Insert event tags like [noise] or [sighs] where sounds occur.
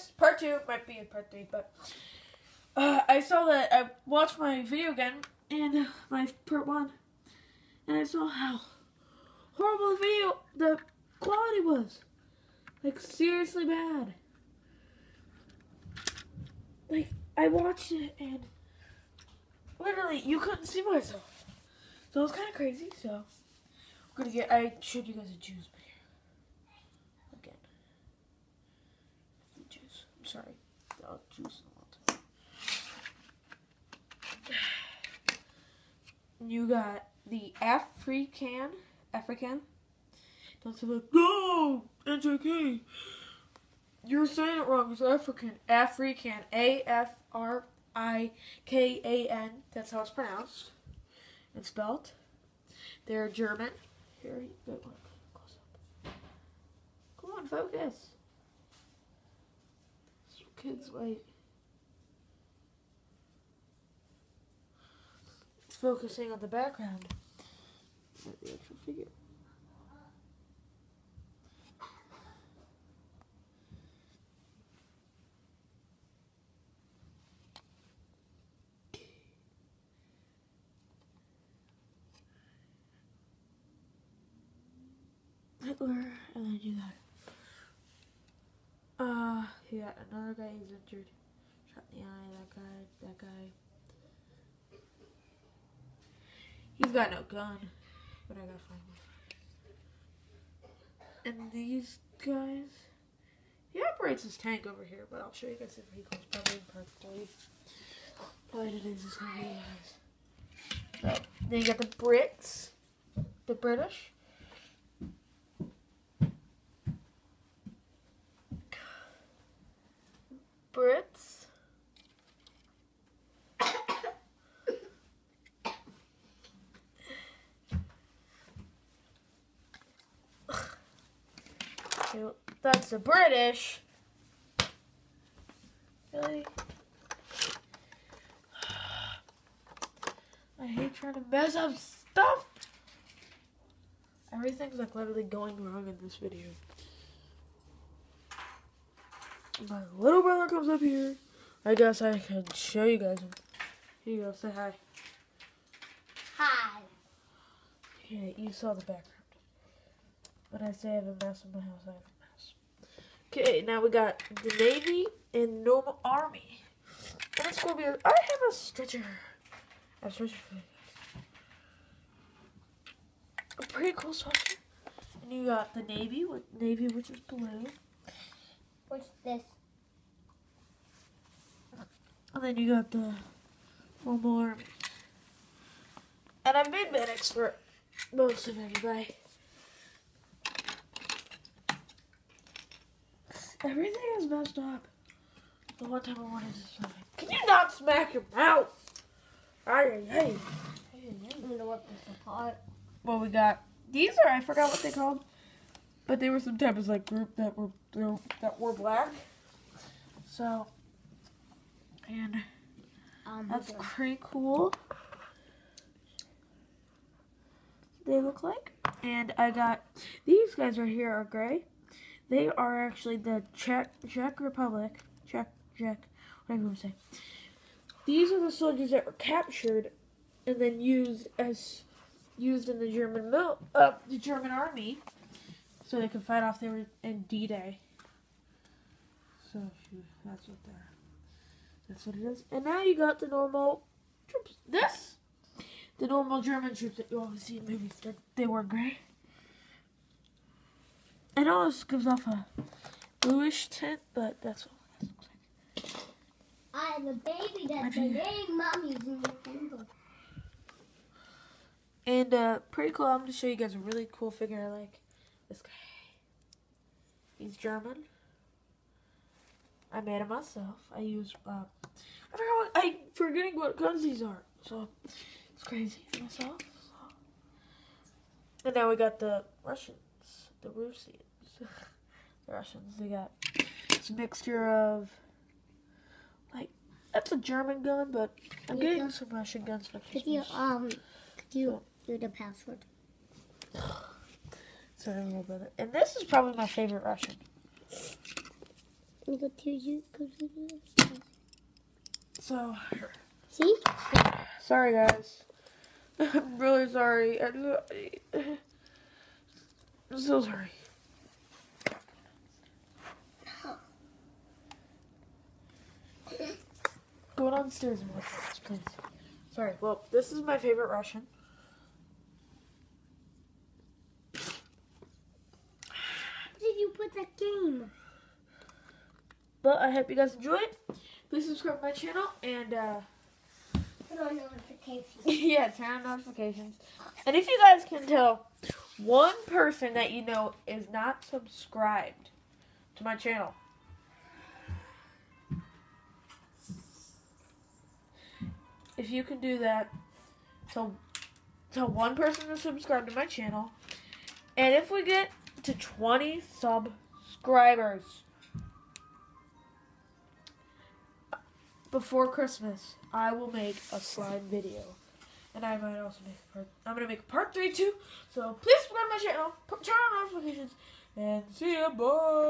focus. Part two might be in part three, but uh, I saw that I watched my video again and my part one, and I saw how horrible the video, the quality was. Like seriously bad. Like I watched it and literally you couldn't see myself. So it was kind of crazy. So I'm gonna get. I showed you guys a juice, but here again. The juice. I'm sorry. Oh, juice. [sighs] You got the African. African. Don't say like, no, NJK. You're saying it wrong. It's African. African. A F R I K A N. That's how it's pronounced and spelled. They're German. Here, you go. Close up. Come on, focus. Kids, wait. Focusing on the background. Not the actual figure. Hitler, and then you got, uh, you got another guy who's injured, shot in the eye. That guy, that He's got no gun, but I find one. And these guys, he operates his tank over here, but I'll show you guys the vehicles probably in part three. Probably today's is gonna be guys. Then you got the Brits, the British. Brits. That's the British. Really? I hate trying to mess up stuff. Everything's like literally going wrong in this video. My little brother comes up here. I guess I can show you guys. him. Here you go, say hi. Hi. Yeah, you saw the background. When I say I have a mess in my house, I have a mess. Okay, now we got the Navy and normal Army. And it's gonna be. A, I have a stretcher. I have a stretcher for you guys. A pretty cool stretcher. And you got the Navy with Navy, which is blue. What's this? And then you got the normal Army. And I made medics for most of everybody. Everything is messed up. The one time I wanted to smack. Can you not smack your mouth? Hey. ay. I'm gonna rip this apart. Well, we got these are I forgot what they called, but they were some type of like group that were that were black. So, and Um, that's pretty cool. They look like, and I got these guys right here are gray. They are actually the Czech Czech Republic, Czech Czech, whatever you want to say. These are the soldiers that were captured and then used as used in the German mil, uh, the German army, so they could fight off. They were in D-Day. So that's what they're. That's what it is. And now you got the normal troops. This, the normal German troops that you always see in movies. They, they were gray. I know this gives off a bluish tint, but that's what it looks like. I have a baby that's the name mommy's in. And uh, pretty cool. I'm going to show you guys a really cool figure I like. This guy. He's German. I made him myself. I used. Uh, I forgot what. I forgetting what guns these are. So it's crazy myself. So. And now we got the Russians, the Russians, [sighs] the Russians. They got this mixture of like that's a German gun, but I'm Yeah. getting some Russian guns for Could you um could you do the password? [sighs] Sorry, little brother. And this is probably my favorite Russian. Go to you. Go to you. So, See? sorry guys. [laughs] I'm really sorry. [sighs] I'm so sorry. Go downstairs and watch this, please. Sorry. Well, this is my favorite Russian. Where did you put that game? But I hope you guys enjoyed. Please subscribe to my channel and uh, Put on notifications. [laughs] yeah, turn on notifications. And if you guys can tell one person that you know is not subscribed to my channel, if you can do that, tell tell one person to subscribe to my channel, and if we get to 20 subscribers before Christmas, I will make a slime video. And I might also make part, I'm gonna make part three too. So please subscribe to my channel, turn on notifications, and see ya, bye.